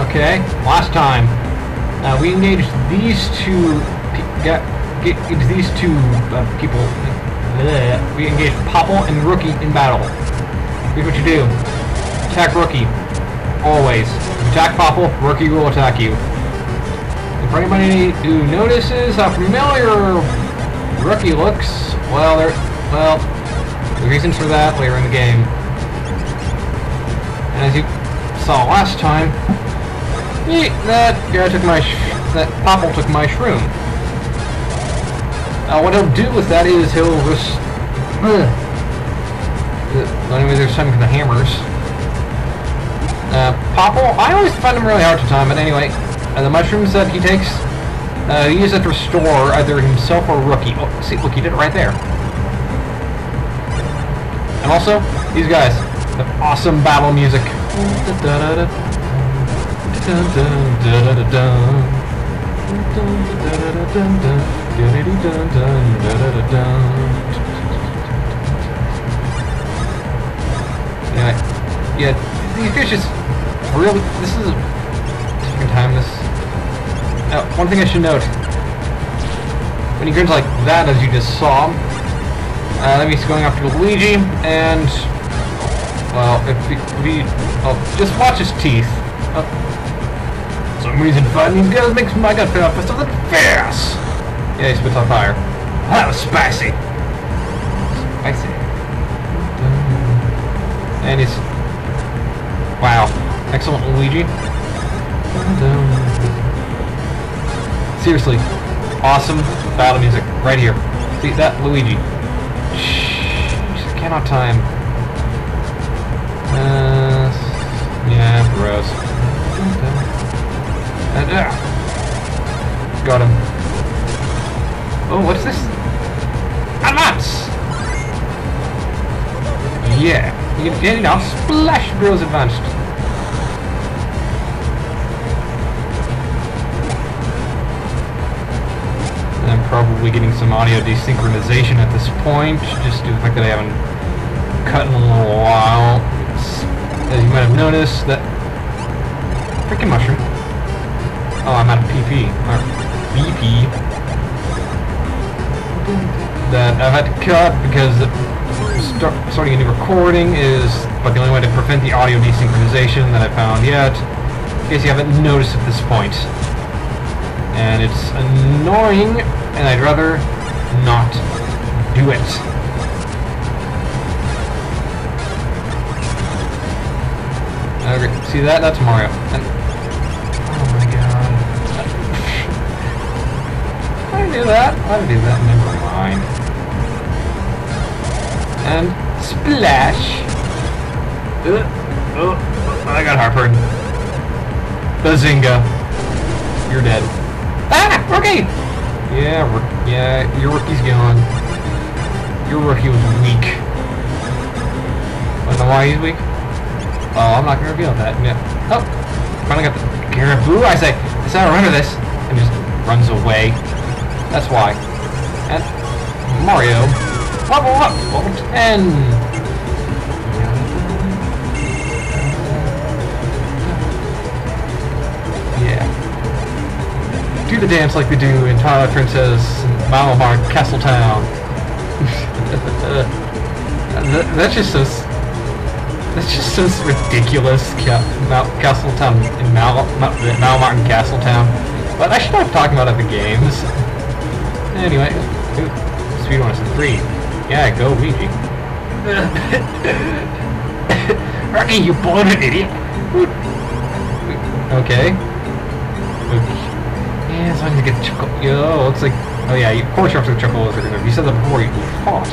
Okay, last time. Uh, we engaged these two... Get, get, get these two uh, people... Bleh. We engaged Popple and Rookie in battle. Here's what you do. Attack Rookie. Always. Attack Popple, Rookie will attack you. For anybody who notices how familiar Rookie looks, well, there... Well, the reasons for that later in the game. And as you saw last time, he, that guy took my, that Popple took my shroom. Now what he'll do with that is he'll just, uh, anyway, there's some kind of hammers. Uh, Popple, I always find him really hard to time, but anyway, uh, the mushrooms that he takes, uh, he uses to restore either himself or Rookie. Oh, see, look, he did it right there. And also, these guys, the awesome battle music. Anyway, yeah, these fishes really. This is second time this. Now, one thing I should note: when he grins like that, as you just saw, uh, that means going after Luigi, and well, if we, he oh, just watch his teeth. Oh. Some reason fighting these guys makes my gut feel faster than fast. Yeah, he spits on fire. That was spicy. Spicy. And he's wow, excellent Luigi. Seriously, awesome battle music right here. See that Luigi. Shh, cannot time. Uh, yeah, gross. Got him. Oh, what's this? Advance! Yeah, you can get it now. Splash Bros advanced. I'm probably getting some audio desynchronization at this point, just due to the fact that I haven't cut in a little while. As you might have noticed, that freaking mushroom. Oh, I'm out of PP or BP. That I've had to cut because start, starting a new recording is about the only way to prevent the audio desynchronization that I found yet. In case you haven't noticed at this point. And it's annoying, and I'd rather not do it. Okay, see that? That's Mario. And, I knew that. I knew that. Never mind. And splash. Uh, oh, I got heartburn. Bazinga. You're dead. Ah, rookie. Yeah, yeah, your rookie's gone. Your rookie was weak. Wanna know why he's weak? Oh, I'm not gonna reveal that. Yeah. Oh, finally got the Caribou. I say, I said I remember this, and just runs away. That's why. And Mario, level up, level 10. Yeah. Do the dance like we do in Twilight Princess, Malamar, Castletown. that, that's just so that's just so ridiculous, Castle Town in Mal Mal Malmartin Castletown. But I should stop talking about other games. Anyway, Speed one is three. Yeah, go Luigi. Rocky, you bloated idiot. Okay. okay. Yeah, as long as you get chuckle. Yo, looks like. Oh yeah, you, of course you're up to the chuckle lizard. You said that before you'd be fought.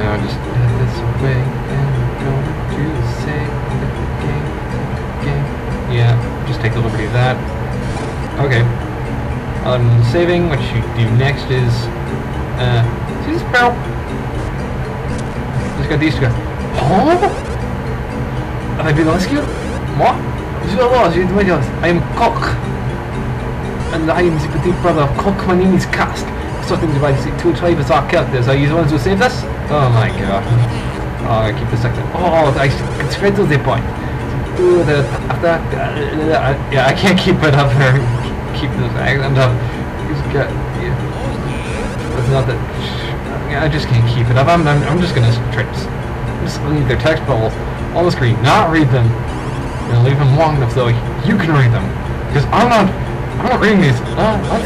No, just head this way and go to save the game. Game. Yeah, just take the liberty of that. Okay. Um, saving, what you do next is, uh, see this barrel? Just got these guys. Oh! Have I been rescued? What? I am Cork. And I am the petite brother of Cork. My name is Cask. Something divided into two tribes our characters. Are you the ones who saved us? Oh my god. Oh, I keep second. Oh, I can straight to the point. Ooh, the after uh, yeah, I can't keep it up there. Keep this accent up. He's got yeah. It's not that. I just can't keep it up. I'm I'm, I'm just gonna try just leave their text bubbles on the screen, not read them. Gonna leave them long enough so you can read them. Because I'm not I'm not reading these. Uh, what?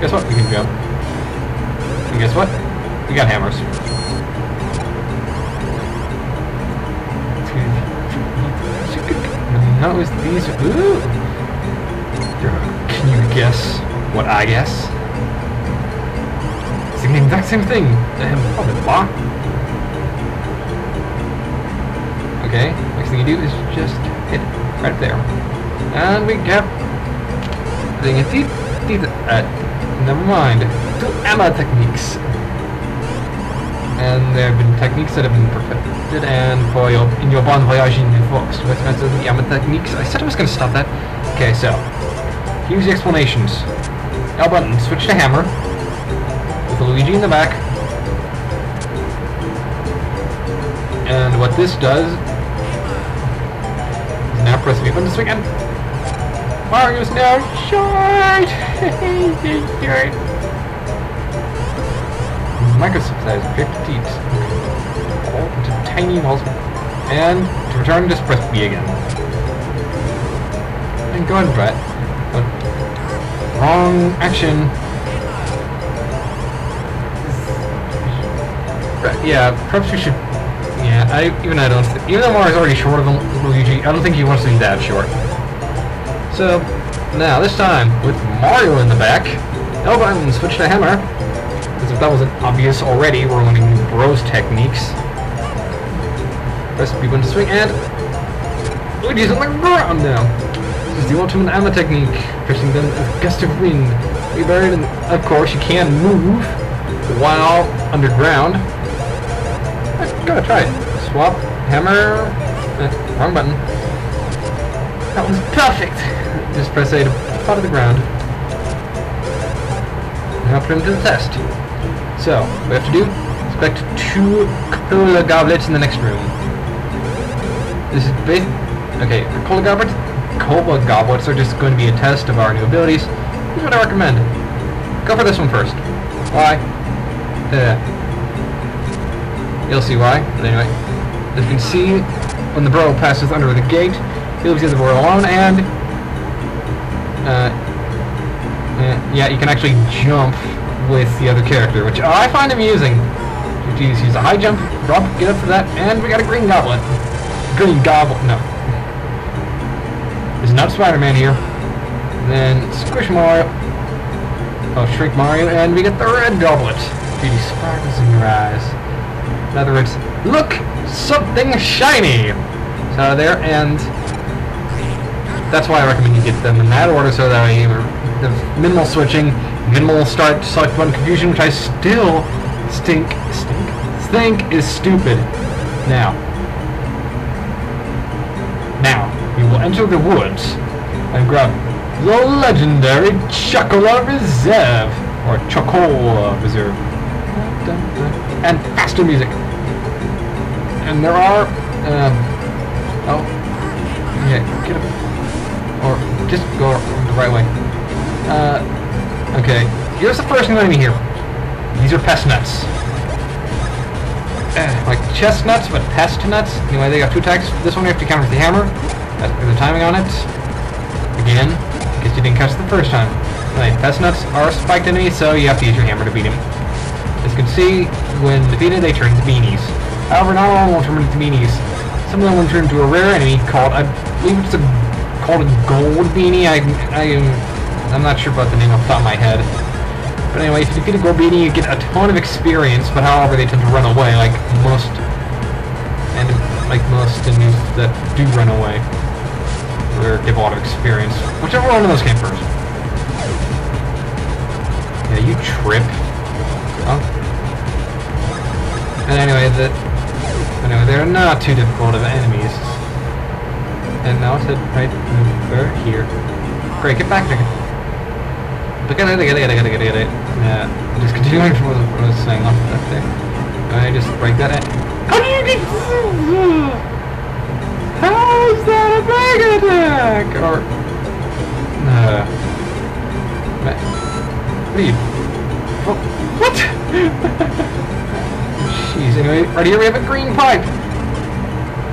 Guess what? We can jump. And guess what? We got hammers. Notice these. Ooh. Guess what I guess? It's the exact same thing. Um, probably block. Okay. Next thing you do is just hit it right there, and we get. Thing it. Uh, never mind. Two ammo techniques and there have been techniques that have been perfected and for your in your bon voyage in Fox with the Yama techniques. I said I was going to stop that. Okay, so here's the explanations. L button, switch to hammer with Luigi in the back. And what this does now press the button to swing and Mario's now short! Microsoft size 50 all into tiny walls. And to return, just press B again. And go ahead, Brett. But wrong action. Yeah, perhaps we should. Yeah, I even I don't. Even though Mario's already shorter than Luigi, I don't think he wants to be that short. So now this time with Mario in the back, L button switch to hammer Because if that wasn't obvious already, we're learning new Bros techniques. Press B button to swing, and Luigi's on the ground now. This is the ultimate ammo technique, pressing them with gust of wind. We buried, and of course you can move while underground. I gotta try it. Swap, hammer, eh, wrong button. That was perfect. Just press A to pop out of the ground. Now put him to the test. So, what we have to do is collect two cola goblets in the next room. This is big. Okay, cola goblets, cola goblets are just going to be a test of our new abilities. Here's what I recommend. Go for this one first. Why? Yeah. you'll see why. But anyway, as you can see, when the bro passes under the gate, he leaves the bro alone, and uh, uh, yeah, you can actually jump with the other character, which I find amusing. Jeez, use a high jump, drop, get up to that, and we got a green goblin. Green goblin, no. Not Spider-Man here. Then Squish Mario. Oh, Shrink Mario, and we get the red goblet. Beauty sparkles in your eyes. In other words, look! Something shiny! So there, and that's why I recommend you get them in that order so that you have minimal switching minimal start select one confusion, which I still stink stink think is stupid. Now, will enter the woods and grab the legendary Chuckola Reserve or Chuckola Reserve and faster music. And there are um, oh yeah get up or just go the right way. Uh, Okay, here's the first enemy here. These are pest nuts. Eh, like chestnuts, but pest nuts. Anyway, they got two attacks. This one we have to counter with the hammer. That's the timing on it. Again, because you didn't catch the first time. Right, pest nuts are spiked enemies, so you have to use your hammer to beat them. As you can see, when defeated, they turn into beanies. However, not all will turn into beanies. Some of them will turn into a rare enemy called, I believe it's a, called a gold beanie. I, I I'm not sure about the name off the top of my head. But anyway, if you defeat a Gorbini, you get a ton of experience, but however, they tend to run away, like most, and like most enemies that do run away. Or give a lot of experience. Whichever one of those came first. Yeah, you trip. Oh. And anyway, the, anyway, they're not too difficult of enemies. And now it's right over here. Great, get back there. But get it, get it, get it, get it, get it. Yeah, just continuing from what I was saying off that thing. I just break that in. How Mega attack! Or... Uh... What are you... Oh, what? Jeez, anyway, right here we have a green pipe!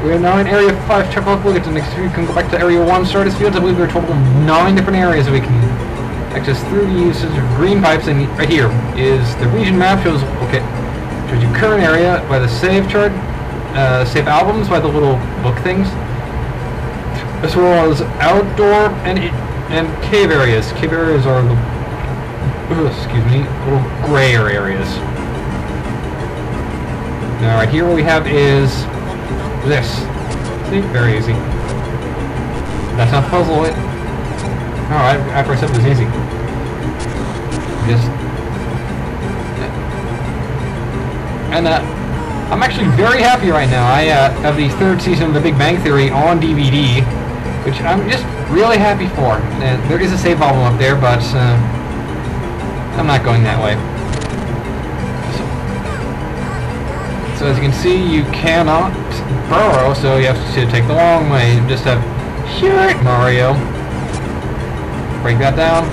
We are now in Area 5, check off and next we can go back to Area 1, Stardust Fields. I believe there are a total of 9 different areas that we can access through the usage of green pipes, and right here is the region map, shows, okay, shows your current area by the save chart, uh, save albums by the little book things, as well as outdoor and and cave areas. Cave areas are the, excuse me, little grayer areas. Now right here what we have is this. See? Very easy. That's not puzzle it. Alright, after I said it was easy. Just... And, uh, I'm actually very happy right now. I, uh, have the third season of The Big Bang Theory on DVD, which I'm just really happy for. There is a save album up there, but, uh, I'm not going that way. So as you can see, you cannot burrow, so you have to take the long way. You just have shoot Mario. Break that down.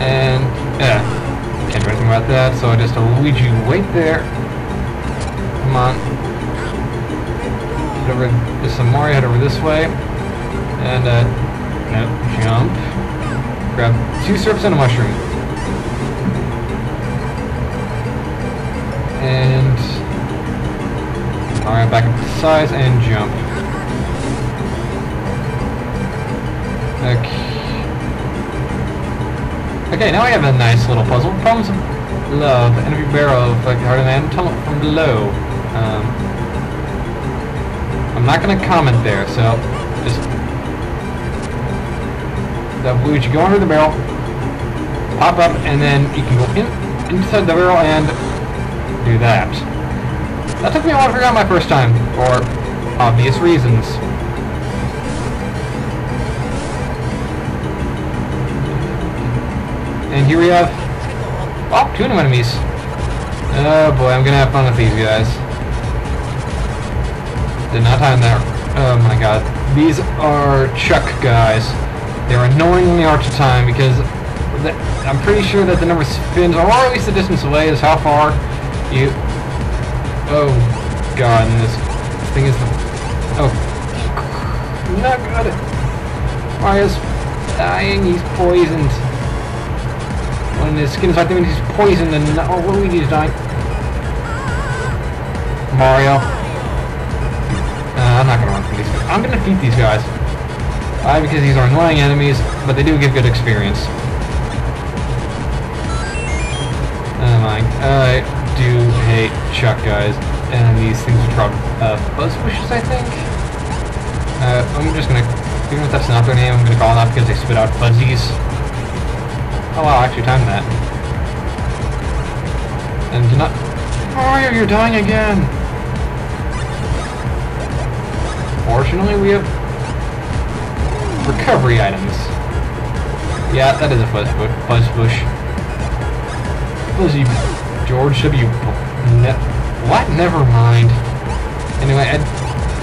And yeah. Can't do anything about that, so I just Luigi wait there. Come on. Head over just some Mario, head over this way. And uh jump. Grab two surfs and a mushroom. and alright back up to size and jump okay okay now I have a nice little puzzle problems of love enemy barrel like hard man tunnel from below um, Not gonna comment there so just the blue you go under the barrel pop up and then you can go in inside the barrel and do that. That took me a while to figure out my first time, for obvious reasons. And here we have... Oh, two new enemies. Oh boy, I'm gonna have fun with these guys. Did not time that. Oh my god. These are Chuck guys. They're annoying annoyingly hard to time because I'm pretty sure that the number spins, or at least the distance away, is how far you... Oh, God, and this, thing is. Oh. Not good. Mario's dying, he's poisoned. When his skin is that he's poisoned and... Oh, Luigi's dying. Mario. I'm not gonna run from these guys. I'm gonna defeat these guys. Why? Because these are annoying enemies, but they do give good experience. Oh my... Uh, do hate Chuck guys, and these things are called uh, buzz bushes, I think. Uh, I'm just gonna, even if that's not their name, I'm gonna call them that because they spit out fuzzies. Oh wow, I actually timed that. And do not. Mario, you're dying again. Fortunately, we have recovery items. Yeah, that is a fuzz bush. Fuzz bush. Fuzzy George W. Ne what? Never mind. Anyway, I,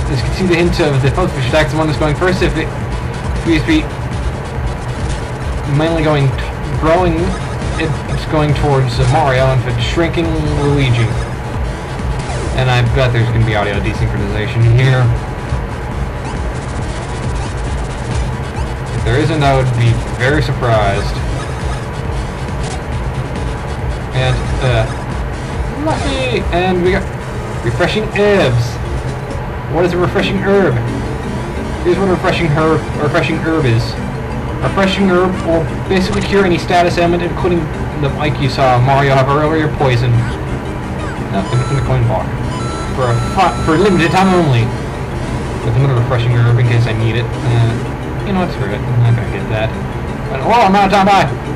you can see the hint of the fuzz bush attack, the one that's going first. If it appears to be mainly going, growing, it's going towards Mario, and if it's shrinking, Luigi. And I bet there's going to be audio desynchronization here. There isn't, I would be very surprised. And, uh, lucky! And we got refreshing herbs. What is a refreshing herb? Here's what a refreshing herb, a refreshing herb is. A refreshing herb will basically cure any status ailment, including the like you saw Mario have earlier, poison. Nothing in the coin block. For a for a limited time only. With another refreshing herb in case I need it. Uh, you know what, screw it. I'm gonna get that. Oh, I'm out of time, bye!